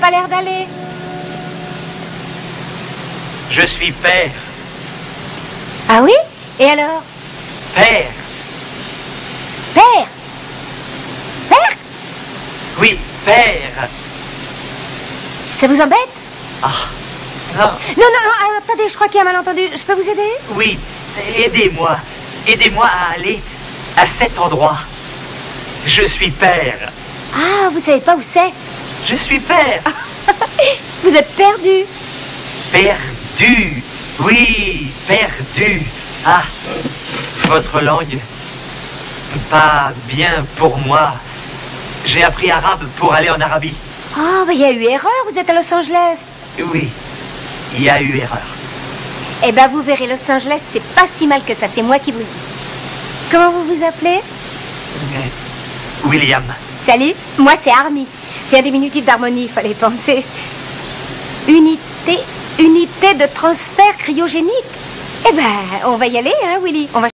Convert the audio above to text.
pas l'air d'aller. Je suis père. Ah oui? Et alors? Père. Père? Père? Oui, père. Ça vous embête? Ah. Non. Non, non, attendez, je crois qu'il y a un malentendu. Je peux vous aider? Oui, aidez-moi. Aidez-moi à aller à cet endroit. Je suis père. Ah, vous savez pas où c'est Je suis père. Vous êtes perdu. Perdu. Oui, perdu. Ah, votre langue. Pas bien pour moi. J'ai appris arabe pour aller en Arabie. Oh, mais il y a eu erreur, vous êtes à Los Angeles. Oui, il y a eu erreur. Eh ben, vous verrez, Los Angeles, c'est pas si mal que ça, c'est moi qui vous le dis. Comment vous vous appelez? William. Salut, moi c'est Army. C'est un diminutif d'harmonie, il fallait penser. Unité, unité de transfert cryogénique. Eh ben, on va y aller, hein, Willy. On va